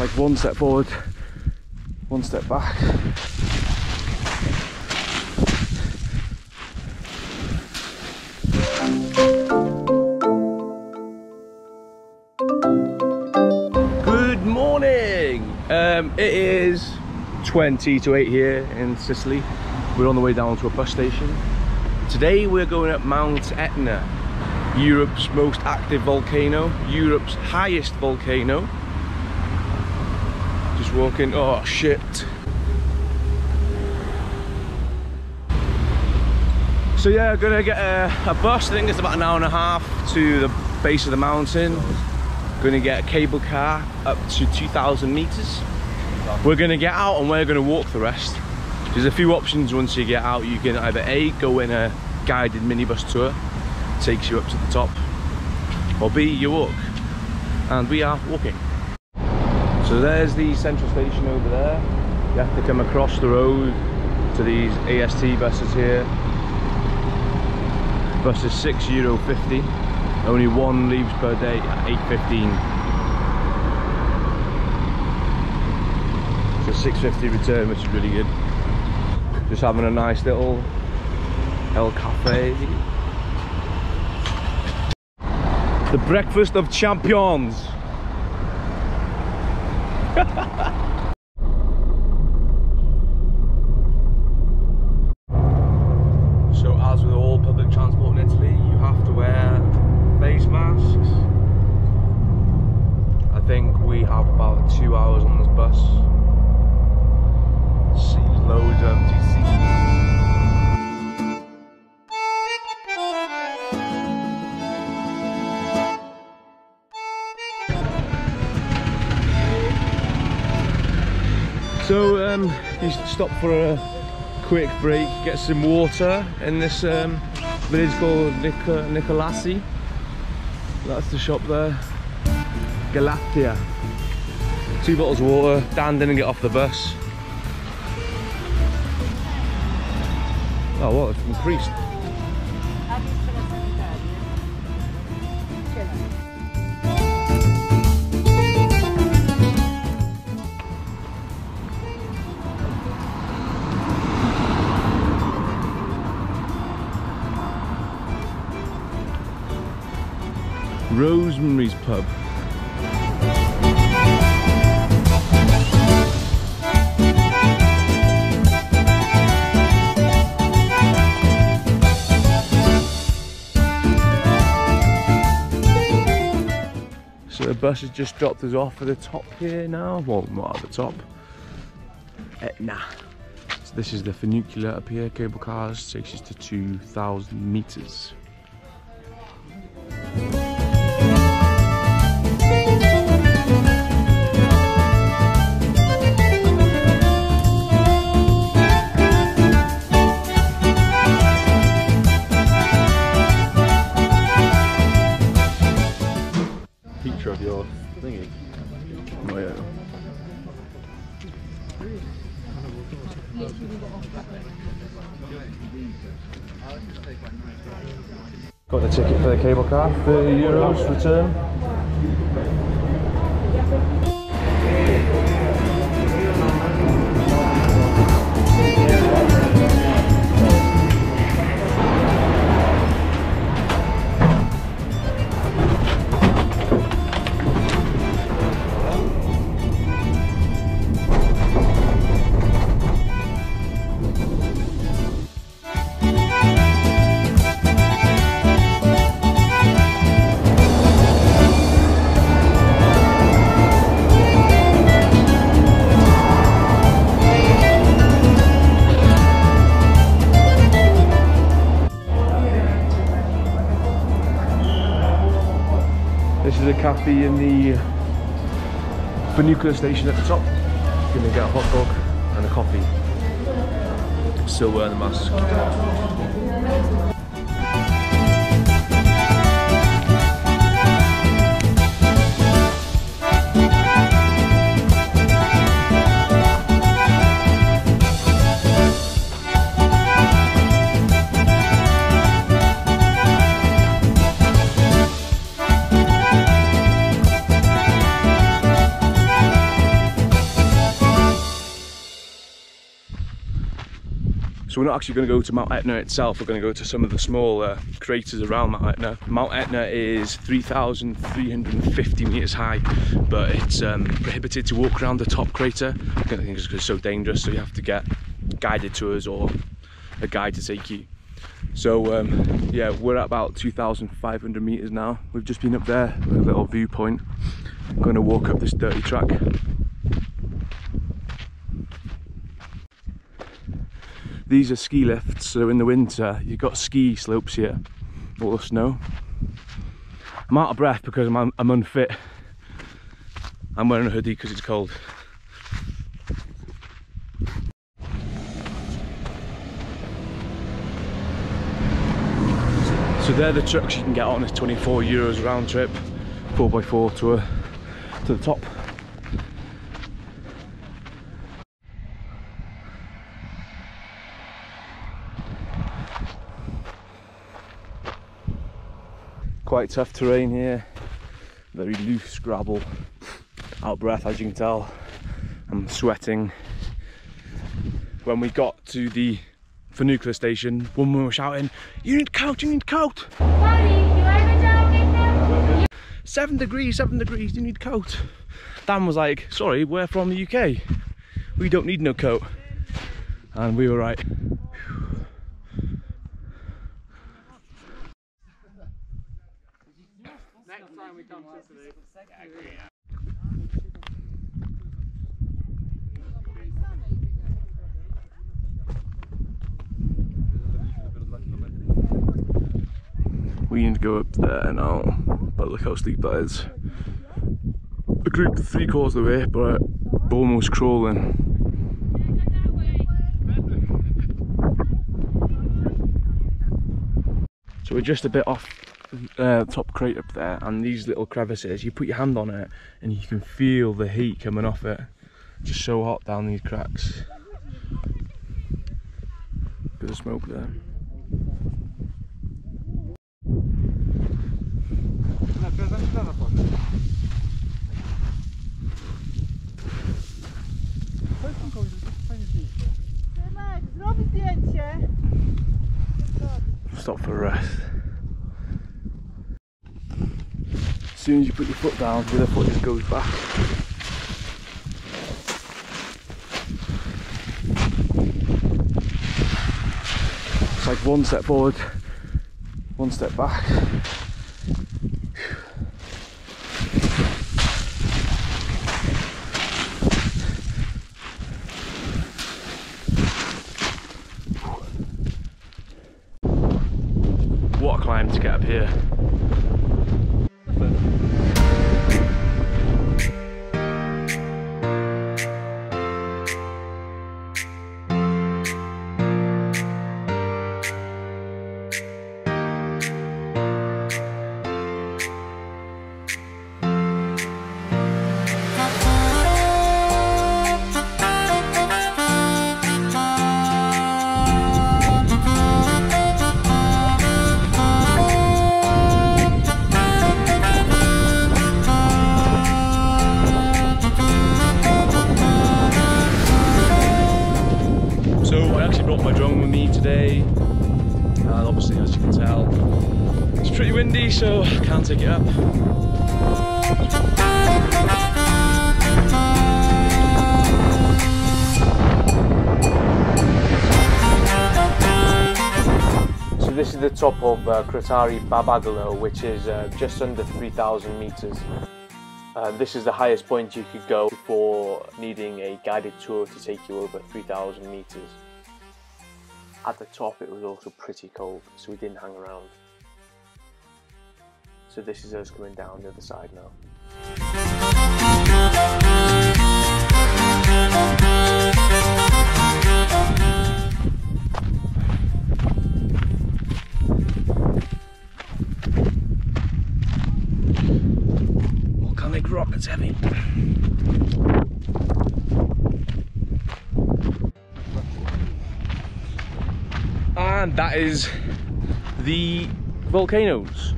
like one step forward, one step back. Good morning! Um, it is 20 to 8 here in Sicily. We're on the way down to a bus station. Today we're going up Mount Etna, Europe's most active volcano, Europe's highest volcano. Walking, oh shit. So yeah, gonna get a, a bus, I think it's about an hour and a half to the base of the mountain. Gonna get a cable car up to 2,000 meters. We're gonna get out and we're gonna walk the rest. There's a few options once you get out. You can either A, go in a guided minibus tour, takes you up to the top, or B, you walk. And we are walking. So there's the central station over there. You have to come across the road to these AST buses here. Bus is six euro 50. Only one leaves per day at 8.15. So 6.50 return, which is really good. Just having a nice little El Cafe. The breakfast of champions. So as with all public transport in Italy, you have to wear face masks. I think we have about two hours on this bus. See loads of empty seats. Stop for a quick break, get some water in this um, village called Nic- Nicolosi. That's the shop there. Galatia. Two bottles of water. Dan didn't get off the bus. Oh, what? It's increased. Rosemary's Pub. So the bus has just dropped us off at the top here now. Well, not at the top. Eh, Etna. So this is the funicular up here, cable cars, takes us to 2,000 meters. Picture of your thingy. Oh, yeah. Got the ticket for the cable car, 30 euros return. A cafe in the uh, funicular station at the top. Gonna get a hot dog and a coffee. Still wearing the mask. We're not actually going to go to Mount Etna itself, we're going to go to some of the smaller craters around Mount Etna. Mount Etna is 3,350 metres high, but it's um, prohibited to walk around the top crater. I think it's because it's so dangerous, so you have to get guided tours or a guide to take you. So um, yeah, we're at about 2,500 metres now. We've just been up there, a little viewpoint. I'm going to walk up this dirty track. These are ski lifts, so in the winter you've got ski slopes here, all the snow. I'm out of breath because I'm, I'm unfit. I'm wearing a hoodie because it's cold. So they're the trucks you can get on this 24 euros round trip, 4x4 tour to the top. Quite tough terrain here, very loose gravel, out breath as you can tell. I'm sweating. When we got to the nuclear station, one woman was shouting, you need coat, you need coat. Sorry, you ever joking now? Seven degrees, seven degrees, you need coat. Dan was like, sorry, we're from the UK. We don't need no coat. And we were right. We need to go up there now, but look how steep that is. A group three quarters of the way, but almost crawling. So we're just a bit off uh, top crate up there, and these little crevices, you put your hand on it and you can feel the heat coming off it. Just so hot down these cracks. Bit of smoke there. Stop for rest. As soon as you put your foot down, the other foot just goes back. It's like one step forward, one step back. What a climb to get up here. So can't take it up. So this is the top of uh, Crateri Barbagallo, which is uh, just under 3,000 meters. Uh, this is the highest point you could go before needing a guided tour to take you over 3,000 meters. At the top, it was also pretty cold, so we didn't hang around. So this is us coming down the other side now. Volcanic rock, it's heavy. And that is the volcanoes.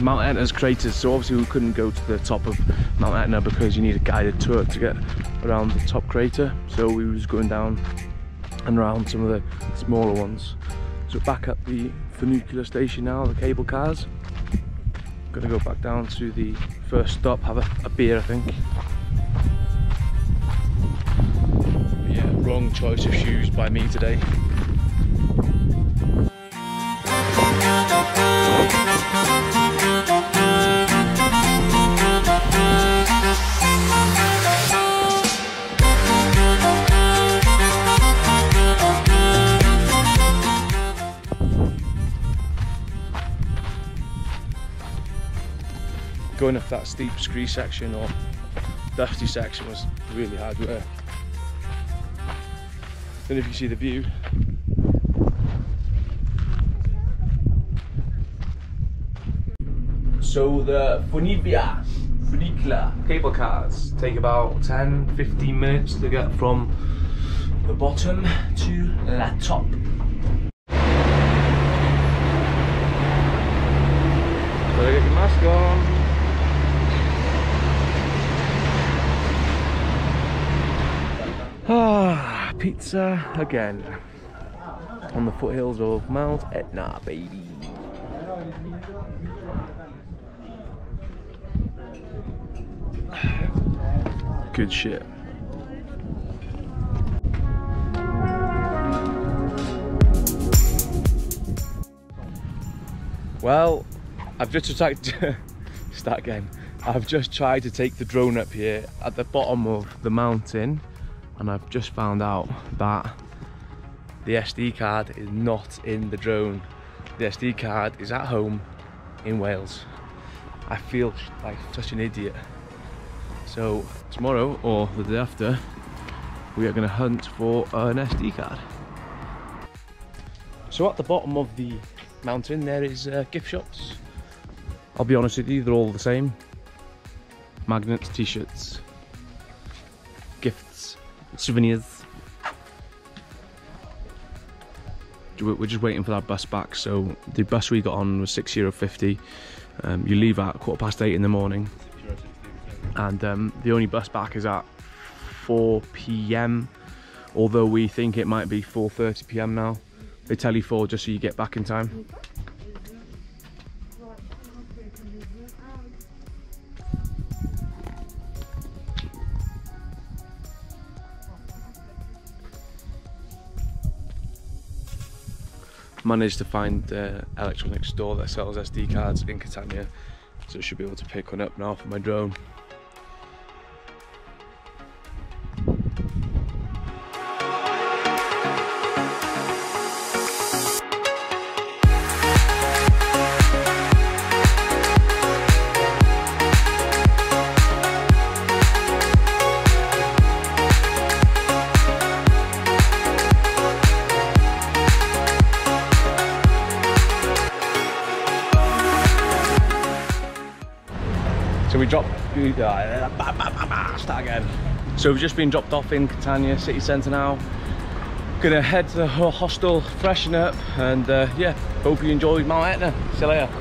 Mount Etna's craters, so obviously we couldn't go to the top of Mount Etna because you need a guided tour to get around the top crater. So we was going down and around some of the smaller ones. So back at the funicular station now, the cable cars. Gonna go back down to the first stop, have a, a beer I think. Yeah, wrong choice of shoes by me today. Going up that steep scree section or dusty section was really hard work. Then if you see the view. So the Funivia funicular cable cars take about 10-15 minutes to get from the bottom to uh, the top. Better get your mask on. Ah, pizza again. On the foothills of Mount Etna, baby. Good shit. Well, I've just tried to start again. I've just tried to take the drone up here at the bottom of the mountain and I've just found out that the SD card is not in the drone. The SD card is at home in Wales. I feel like such an idiot. So tomorrow or the day after, we are going to hunt for an SD card. So at the bottom of the mountain there is uh, gift shops. I'll be honest with you, they're all the same. Magnets, t-shirts, souvenirs. We're just waiting for that bus back. So the bus we got on was six euro fifty. Um, you leave at quarter past eight in the morning, and um, the only bus back is at 4 p.m. Although we think it might be 4:30 p.m. now. They tell you four just so you get back in time. Managed to find an electronics store that sells SD cards in Catania so I should be able to pick one up now for my drone. So we dropped, uh, start again. So we've just been dropped off in Catania city centre now. Gonna head to the hostel, freshen up, and uh, yeah, hope you enjoyed Mount Etna. See you later.